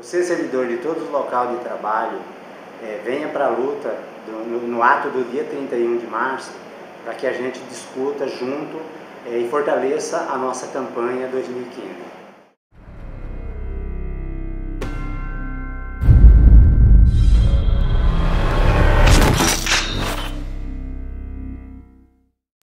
Você, servidor de todos os locais de trabalho, é, venha para a luta do, no, no, ato do dia 31 de março, para que a gente discuta junto é, e fortaleça a nossa campanha 2021.